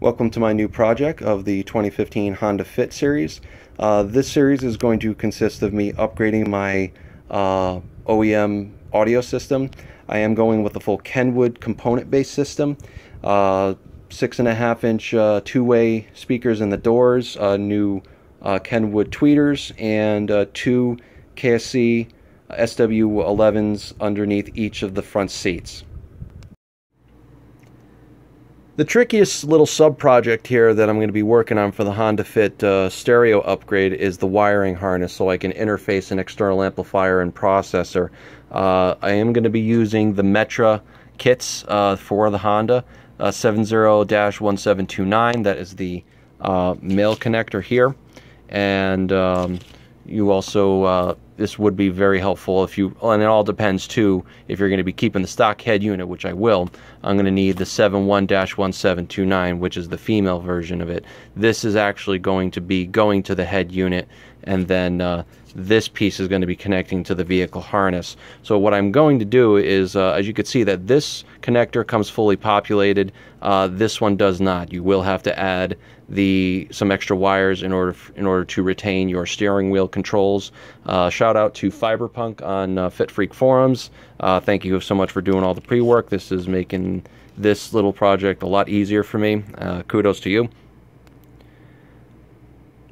Welcome to my new project of the 2015 Honda Fit series. Uh, this series is going to consist of me upgrading my uh, OEM audio system. I am going with the full Kenwood component-based system. Uh, six and a half inch uh, two-way speakers in the doors, uh, new uh, Kenwood tweeters, and two KSC SW11s underneath each of the front seats. The trickiest little sub-project here that I'm going to be working on for the Honda Fit uh, stereo upgrade is the wiring harness so I can interface an external amplifier and processor. Uh, I am going to be using the Metra kits uh, for the Honda uh, 70-1729. That is the uh, male connector here. And um, you also uh, this would be very helpful if you and it all depends too if you're going to be keeping the stock head unit which I will I'm going to need the 71-1729 which is the female version of it. This is actually going to be going to the head unit and then uh, this piece is going to be connecting to the vehicle harness. So what I'm going to do is, uh, as you can see, that this connector comes fully populated. Uh, this one does not. You will have to add the some extra wires in order in order to retain your steering wheel controls. Uh, shout out to Fiberpunk on uh, Fit Freak forums. Uh, thank you so much for doing all the pre-work. This is making this little project a lot easier for me. Uh, kudos to you.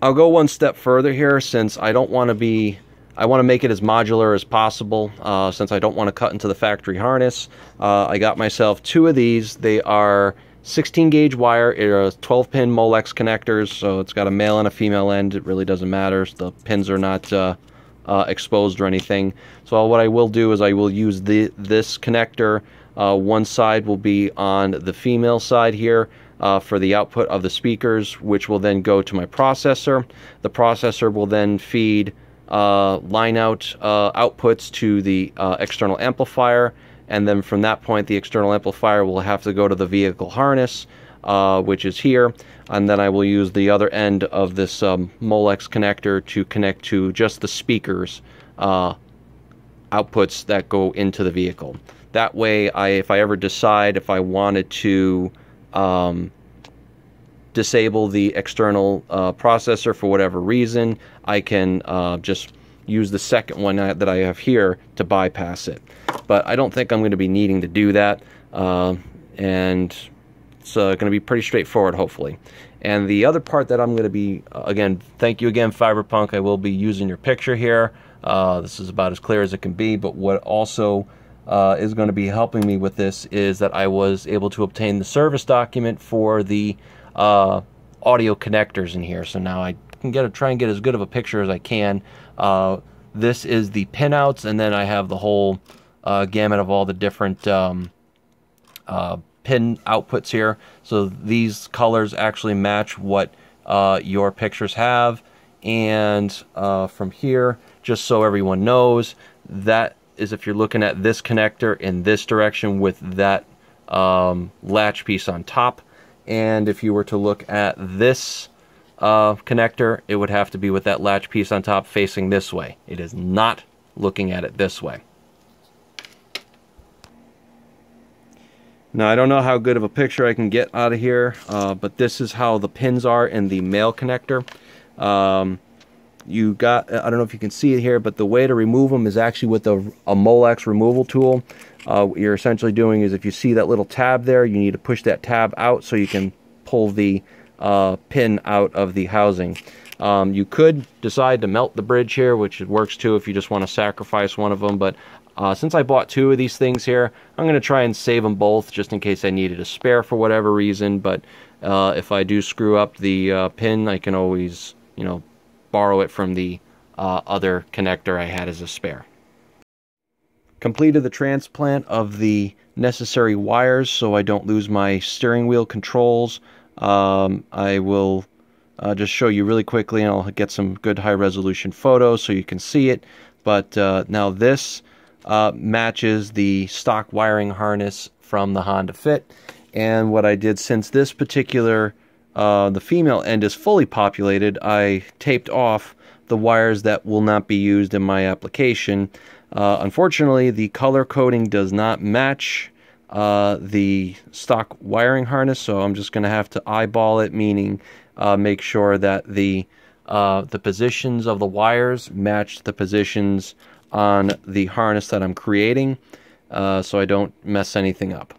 I'll go one step further here since I don't want to be I want to make it as modular as possible uh, since I don't want to cut into the factory harness. Uh, I got myself two of these. They are 16 gauge wire. It are 12 pin Molex connectors, so it's got a male and a female end. It really doesn't matter. The pins are not uh, uh exposed or anything. So what I will do is I will use the this connector. Uh, one side will be on the female side here uh, for the output of the speakers, which will then go to my processor. The processor will then feed uh, line out uh, outputs to the uh, external amplifier, and then from that point, the external amplifier will have to go to the vehicle harness, uh, which is here, and then I will use the other end of this um, Molex connector to connect to just the speakers uh, outputs that go into the vehicle. That way, I, if I ever decide if I wanted to um, disable the external uh, processor for whatever reason, I can uh, just use the second one that I have here to bypass it. But I don't think I'm going to be needing to do that. Uh, and it's uh, going to be pretty straightforward, hopefully. And the other part that I'm going to be, uh, again, thank you again, Fiberpunk. I will be using your picture here. Uh, this is about as clear as it can be. But what also uh, is going to be helping me with this is that I was able to obtain the service document for the uh, audio connectors in here. So now I can get a, try and get as good of a picture as I can. Uh, this is the pinouts, and then I have the whole uh, gamut of all the different um, uh, pin outputs here. So these colors actually match what uh, your pictures have. And from here, just so everyone knows, that is if you're looking at this connector in this direction with that um, latch piece on top. And if you were to look at this uh, connector, it would have to be with that latch piece on top facing this way. It is not looking at it this way. Now I don't know how good of a picture I can get out of here, uh, but this is how the pins are in the male connector. Um, you got, I don't know if you can see it here, but the way to remove them is actually with a, a Molex removal tool. Uh, what you're essentially doing is if you see that little tab there, you need to push that tab out so you can pull the uh, pin out of the housing. Um, you could decide to melt the bridge here, which works too if you just want to sacrifice one of them, but uh, since I bought two of these things here, I'm going to try and save them both just in case I needed a spare for whatever reason, but uh, if I do screw up the uh, pin, I can always, you know, borrow it from the uh, other connector I had as a spare. Completed the transplant of the necessary wires so I don't lose my steering wheel controls. Um, I will uh, just show you really quickly and I'll get some good high resolution photos so you can see it. But uh, now this uh, matches the stock wiring harness from the Honda Fit. And what I did since this particular uh, the female end is fully populated, I taped off the wires that will not be used in my application. Uh, unfortunately, the color coding does not match uh, the stock wiring harness, so I'm just going to have to eyeball it, meaning uh, make sure that the uh, the positions of the wires match the positions on the harness that I'm creating, so I don't mess anything up.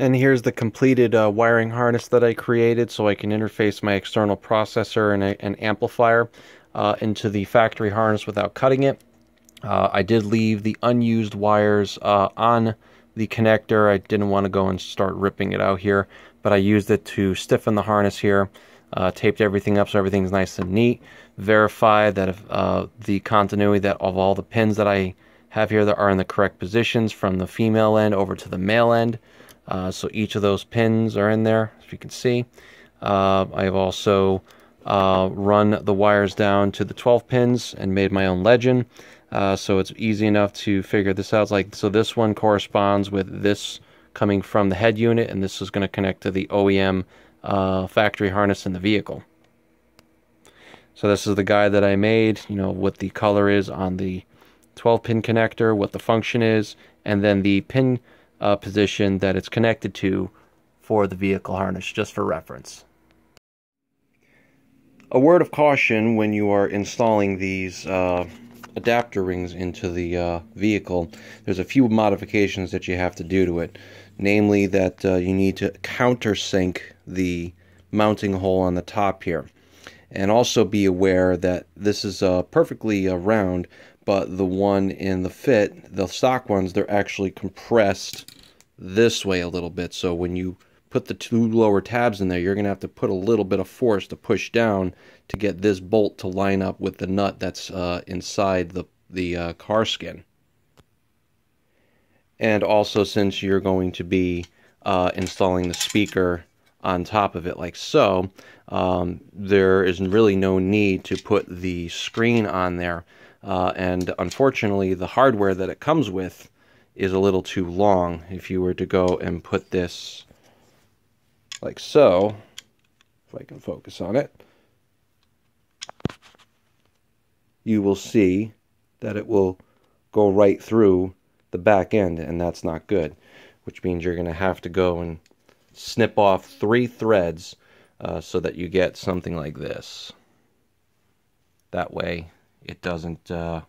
And here's the completed uh, wiring harness that I created so I can interface my external processor and an amplifier uh, into the factory harness without cutting it. Uh, I did leave the unused wires uh, on the connector. I didn't want to go and start ripping it out here, but I used it to stiffen the harness here. Uh, taped everything up so everything's nice and neat. Verify that if, uh, the continuity that of all the pins that I have here that are in the correct positions from the female end over to the male end. Uh, so each of those pins are in there, as you can see. Uh, I've also uh, run the wires down to the 12 pins and made my own legend. Uh, so it's easy enough to figure this out. Like so, this one corresponds with this coming from the head unit, and this is going to connect to the OEM uh, factory harness in the vehicle. So this is the guide that I made. You know what the color is on the 12 pin connector, what the function is, and then the pin uh, position that it's connected to for the vehicle harness, just for reference. A word of caution when you are installing these uh, adapter rings into the uh, vehicle, there's a few modifications that you have to do to it. Namely, that uh, you need to countersink the mounting hole on the top here. And also be aware that this is uh, perfectly uh, round, but the one in the fit, the stock ones, they're actually compressed this way a little bit. So when you put the two lower tabs in there, you're going to have to put a little bit of force to push down to get this bolt to line up with the nut that's uh, inside the, the uh, car skin. And also since you're going to be uh, installing the speaker on top of it like so, um, there is really no need to put the screen on there. Uh, and unfortunately, the hardware that it comes with is a little too long. If you were to go and put this like so, if I can focus on it, you will see that it will go right through the back end, and that's not good, which means you're going to have to go and snip off three threads uh, so that you get something like this. That way it doesn't uh,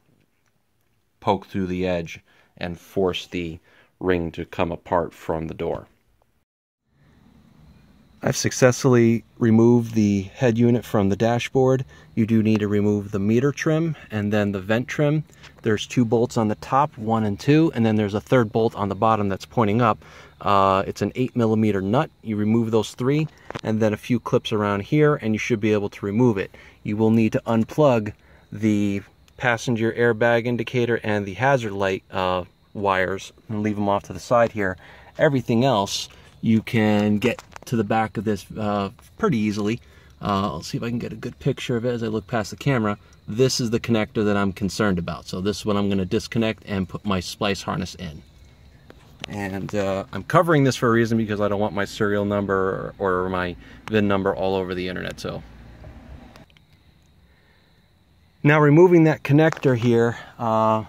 poke through the edge and force the ring to come apart from the door. I've successfully removed the head unit from the dashboard. You do need to remove the meter trim and then the vent trim. There's two bolts on the top, one and two, and then there's a third bolt on the bottom that's pointing up. Uh, it's an 8 millimeter nut. You remove those three and then a few clips around here and you should be able to remove it. You will need to unplug the passenger airbag indicator and the hazard light uh, wires and leave them off to the side here. Everything else you can get to the back of this uh, pretty easily. Uh, I'll see if I can get a good picture of it as I look past the camera. This is the connector that I'm concerned about. So this is what I'm going to disconnect and put my splice harness in. And uh, I'm covering this for a reason because I don't want my serial number or, or my VIN number all over the internet. So now removing that connector here, uh,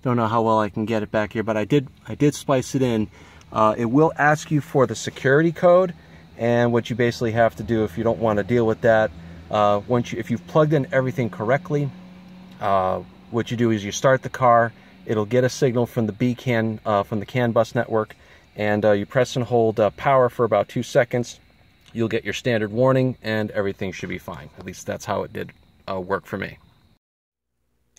don't know how well I can get it back here, but I did I did splice it in. Uh, it will ask you for the security code and what you basically have to do if you don't want to deal with that. Uh, once you, if you've plugged in everything correctly, uh, what you do is you start the car. It'll get a signal from the B CAN uh, from the CAN bus network, and uh, you press and hold uh, power for about two seconds. You'll get your standard warning, and everything should be fine. At least that's how it did work for me.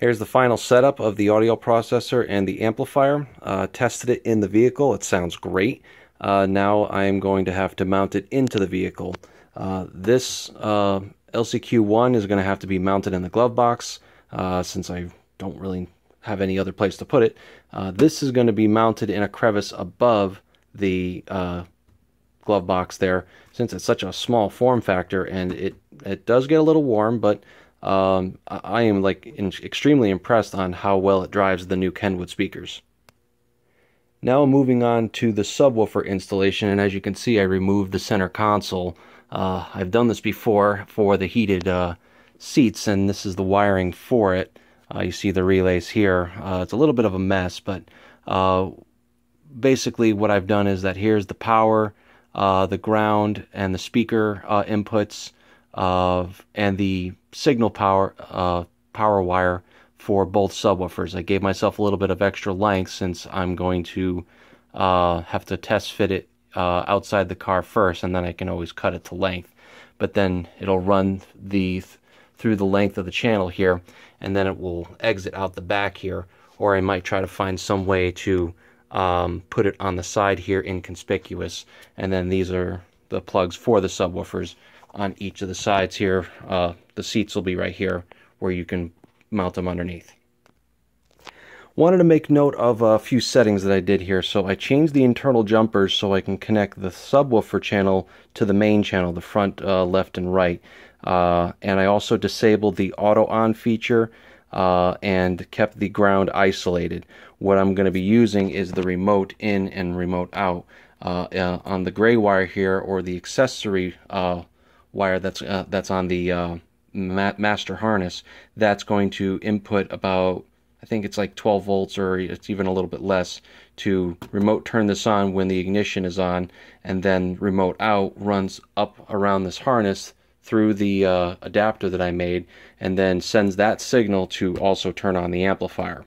Here's the final setup of the audio processor and the amplifier. Uh, tested it in the vehicle. It sounds great. Uh, now I'm going to have to mount it into the vehicle. Uh, this uh, LCQ1 is going to have to be mounted in the glove box uh, since I don't really have any other place to put it. Uh, this is going to be mounted in a crevice above the glove box there since it's such a small form factor and it, it does get a little warm but um, I am like in, extremely impressed on how well it drives the new Kenwood speakers. Now moving on to the subwoofer installation, and as you can see, I removed the center console. Uh, I've done this before for the heated uh, seats, and this is the wiring for it. Uh, you see the relays here. Uh, it's a little bit of a mess, but uh, basically what I've done is that here's the power, uh, the ground, and the speaker uh, and the signal power uh, power wire for both subwoofers. I gave myself a little bit of extra length since I'm going to uh, have to test fit it uh, outside the car first, and then I can always cut it to length. But then it'll run the through the length of the channel here, and then it will exit out the back here. Or I might try to find some way to um, put it on the side here inconspicuous. And then these are the plugs for the subwoofers on each of the sides here. Uh, the seats will be right here where you can mount them underneath. Wanted to make note of a few settings that I did here. So I changed the internal jumpers so I can connect the subwoofer channel to the main channel, the front, uh, left, and right. Uh, and I also disabled the auto on feature uh, and kept the ground isolated. What I'm going to be using is the remote in and remote out. Uh, uh, on the gray wire here or the accessory uh, wire that's that's on the ma master harness that's going to input about I think it's like 12 volts or it's even a little bit less to remote turn this on when the ignition is on and then remote out runs up around this harness through the uh, adapter that I made and then sends that signal to also turn on the amplifier.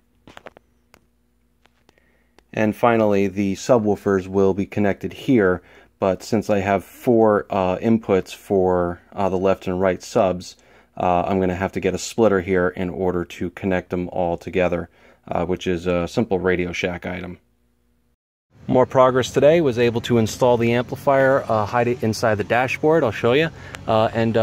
And finally the subwoofers will be connected here but since I have four uh, inputs for uh, the left and right subs, uh, I'm going to have to get a splitter here in order to connect them all together, uh, which is a simple Radio Shack item. More progress today, was able to install the amplifier, uh, hide it inside the dashboard, I'll show you, uh, and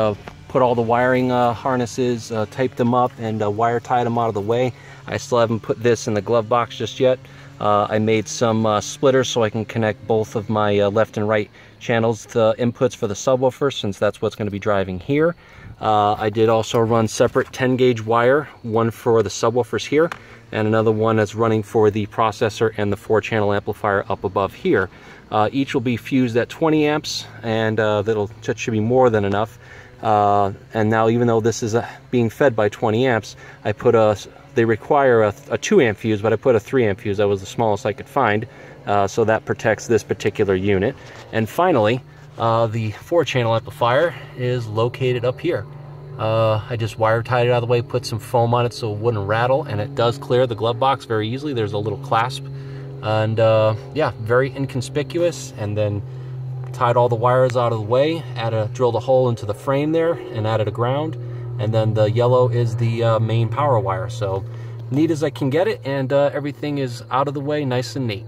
put all the wiring harnesses, tape them up, and wire tie them out of the way. I still haven't put this in the glove box just yet. Uh, I made some uh, splitters so I can connect both of my uh, left and right channels the inputs for the subwoofer since that's what's going to be driving here. Uh, I did also run separate 10 gauge wire, one for the subwoofers here and another one that's running for the processor and the four channel amplifier up above here. Uh, each will be fused at 20 amps and uh, that'll, that should be more than enough. and now even though this is being fed by 20 amps, I put a they require a, a 2 amp fuse, but I put a 3 amp fuse. That was the smallest I could find, uh, so that protects this particular unit. And finally, uh, the 4 channel amplifier is located up here. Uh, I just wire tied it out of the way, put some foam on it so it wouldn't rattle, and it does clear the glove box very easily. There's a little clasp, and uh, yeah, very inconspicuous. And then tied all the wires out of the way, added, drilled a hole into the frame there, and added a ground and then the yellow is the uh, main power wire. So neat as I can get it, and uh, everything is out of the way, nice and neat.